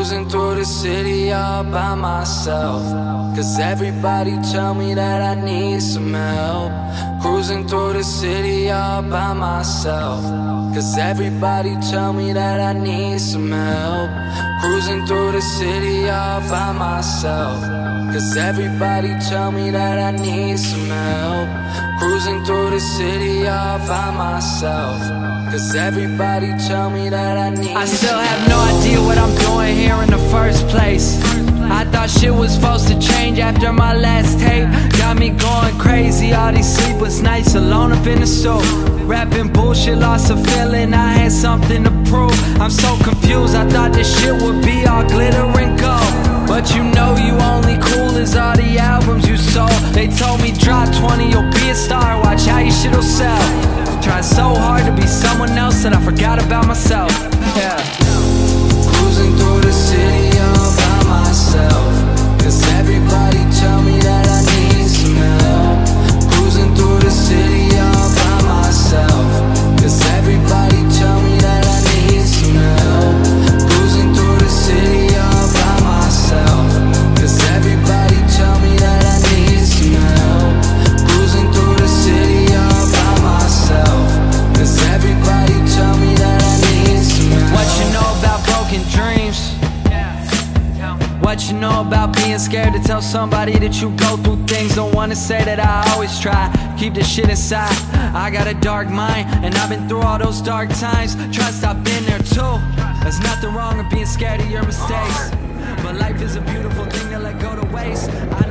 Cruising through the city all by myself. Cause everybody tell me that I need some help. Cruising through the city all by myself. Cause everybody tell me that I need some help. Cruising through the city all by myself. Cause everybody tell me that I need some help. Cruising through the city all by myself. Cause everybody tell me that I need I still have no idea thought shit was supposed to change after my last tape. Got me going crazy, all these sleepless nights alone up in the store. Rapping bullshit, lost a feeling, I had something to prove. I'm so confused, I thought this shit would be all glitter and gold. But you know you only cool as all the albums you sold. They told me drop 20, you'll be a star, watch how your shit'll sell. Tried so hard to be someone else that I forgot about myself. Yeah. Broken dreams? What you know about being scared to tell somebody that you go through things? Don't wanna say that I always try, keep this shit inside. I got a dark mind, and I've been through all those dark times. Try to stop being there too. There's nothing wrong with being scared of your mistakes. But life is a beautiful thing to let go to waste. I